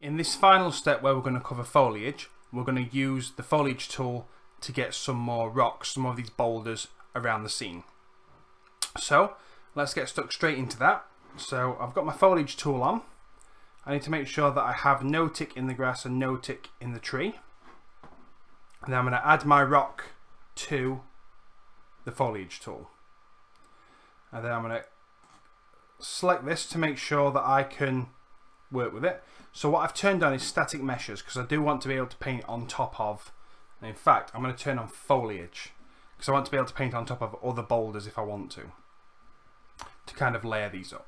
In this final step where we're going to cover foliage, we're going to use the foliage tool to get some more rocks, some of these boulders around the scene. So let's get stuck straight into that. So I've got my foliage tool on. I need to make sure that I have no tick in the grass and no tick in the tree. And then I'm going to add my rock to the foliage tool. And then I'm going to select this to make sure that I can work with it. So what I've turned on is static meshes because I do want to be able to paint on top of, in fact I'm going to turn on foliage because I want to be able to paint on top of other boulders if I want to, to kind of layer these up.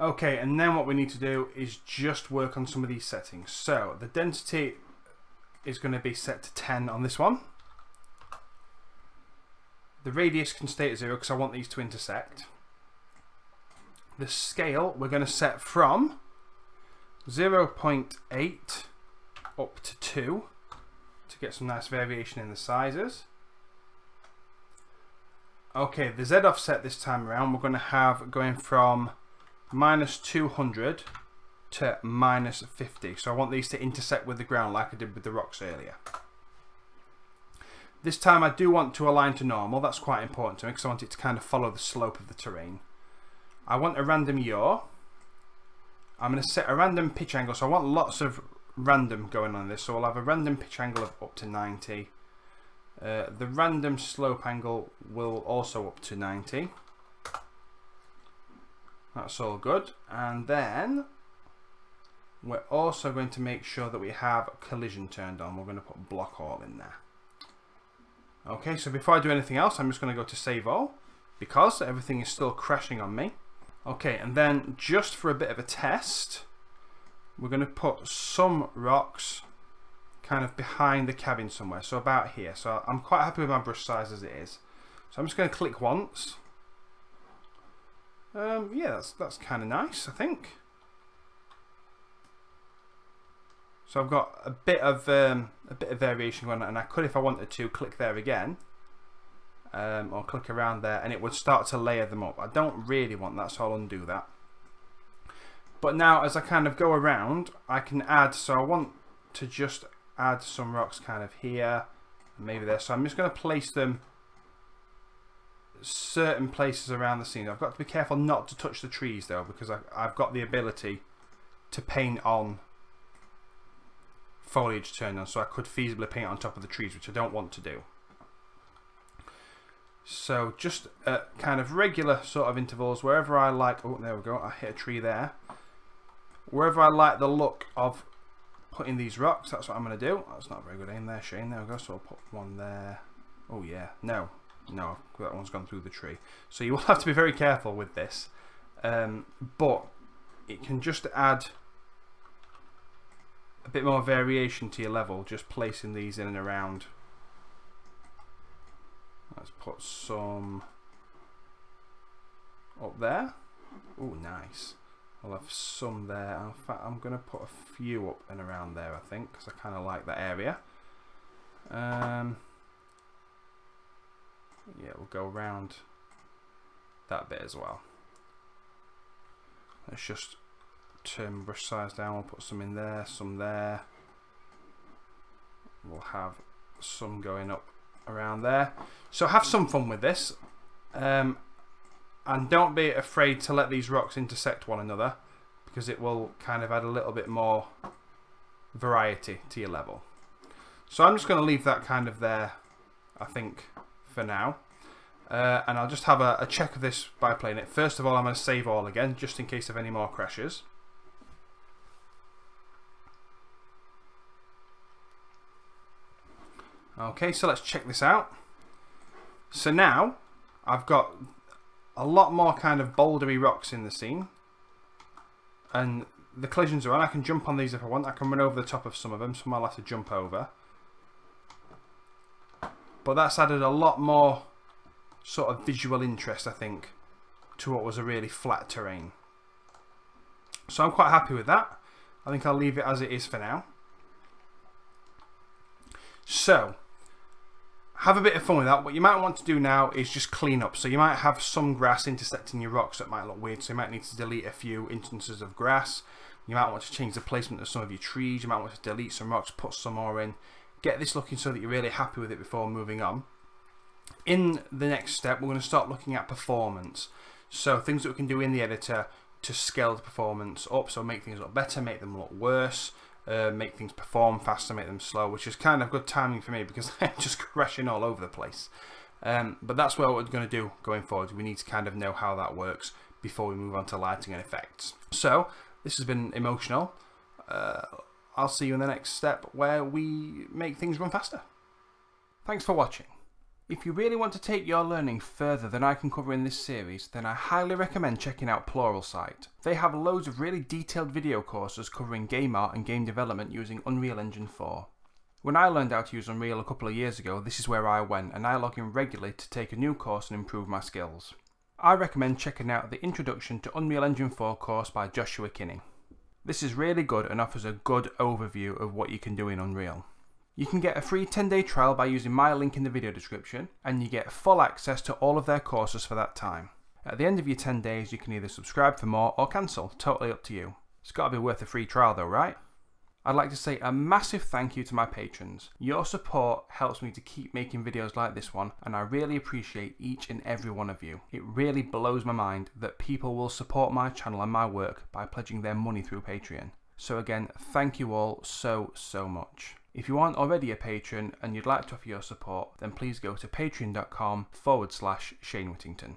Okay, and then what we need to do is just work on some of these settings. So the density is going to be set to 10 on this one. The radius can stay at 0 because I want these to intersect. The scale we're going to set from 0.8 up to 2 to get some nice variation in the sizes. Okay, the Z offset this time around we're going to have going from minus 200 to minus 50. So I want these to intersect with the ground like I did with the rocks earlier. This time I do want to align to normal. That's quite important to me because I want it to kind of follow the slope of the terrain. I want a random yaw. I'm going to set a random pitch angle. So I want lots of random going on this. So I'll have a random pitch angle of up to 90. Uh, the random slope angle will also up to 90. That's all good. And then we're also going to make sure that we have collision turned on. We're going to put block all in there. Okay, so before I do anything else, I'm just going to go to save all because everything is still crashing on me. Okay, and then just for a bit of a test, we're going to put some rocks kind of behind the cabin somewhere, so about here. So I'm quite happy with my brush size as it is. So I'm just going to click once. Um, yeah, that's, that's kind of nice, I think. So I've got a bit of um, a bit of variation going on, and I could, if I wanted to, click there again, um, or click around there, and it would start to layer them up. I don't really want that, so I'll undo that. But now, as I kind of go around, I can add. So I want to just add some rocks kind of here, maybe there. So I'm just going to place them certain places around the scene. I've got to be careful not to touch the trees though, because I, I've got the ability to paint on foliage turned on so I could feasibly paint on top of the trees which I don't want to do. So just at kind of regular sort of intervals wherever I like, oh there we go, I hit a tree there. Wherever I like the look of putting these rocks, that's what I'm going to do. That's not a very good aim there Shane, there we go, so I'll put one there. Oh yeah, no, no, that one's gone through the tree. So you will have to be very careful with this. Um, but it can just add a bit more variation to your level just placing these in and around let's put some up there. Oh nice. I'll have some there. In fact I'm gonna put a few up and around there I think because I kind of like that area. Um, yeah we'll go around that bit as well. Let's just turn brush size down, we'll put some in there, some there. We'll have some going up around there. So have some fun with this. Um, and don't be afraid to let these rocks intersect one another because it will kind of add a little bit more variety to your level. So I'm just going to leave that kind of there, I think, for now. Uh, and I'll just have a, a check of this by playing it. First of all, I'm going to save all again, just in case of any more crashes. Okay, so let's check this out. So now I've got a lot more kind of bouldery rocks in the scene. And the collisions are on. I can jump on these if I want. I can run over the top of some of them. Some I'll have to jump over. But that's added a lot more sort of visual interest, I think, to what was a really flat terrain. So I'm quite happy with that. I think I'll leave it as it is for now. So, have a bit of fun with that. What you might want to do now is just clean up. So you might have some grass intersecting your rocks that might look weird. So you might need to delete a few instances of grass. You might want to change the placement of some of your trees. You might want to delete some rocks, put some more in. Get this looking so that you're really happy with it before moving on. In the next step, we're going to start looking at performance. So things that we can do in the editor to scale the performance up, so make things look better, make them look worse, uh, make things perform faster, make them slow, which is kind of good timing for me because I'm just crashing all over the place. Um, but that's what we're going to do going forward. We need to kind of know how that works before we move on to lighting and effects. So this has been emotional. Uh, I'll see you in the next step where we make things run faster. Thanks for watching. If you really want to take your learning further than I can cover in this series, then I highly recommend checking out Pluralsight. They have loads of really detailed video courses covering game art and game development using Unreal Engine 4. When I learned how to use Unreal a couple of years ago, this is where I went and I log in regularly to take a new course and improve my skills. I recommend checking out the Introduction to Unreal Engine 4 course by Joshua Kinney. This is really good and offers a good overview of what you can do in Unreal. You can get a free 10 day trial by using my link in the video description, and you get full access to all of their courses for that time. At the end of your 10 days, you can either subscribe for more or cancel, totally up to you. It's got to be worth a free trial though, right? I'd like to say a massive thank you to my patrons. Your support helps me to keep making videos like this one, and I really appreciate each and every one of you. It really blows my mind that people will support my channel and my work by pledging their money through Patreon. So again, thank you all so, so much. If you aren't already a patron and you'd like to offer your support, then please go to patreon.com forward slash Shane Whittington.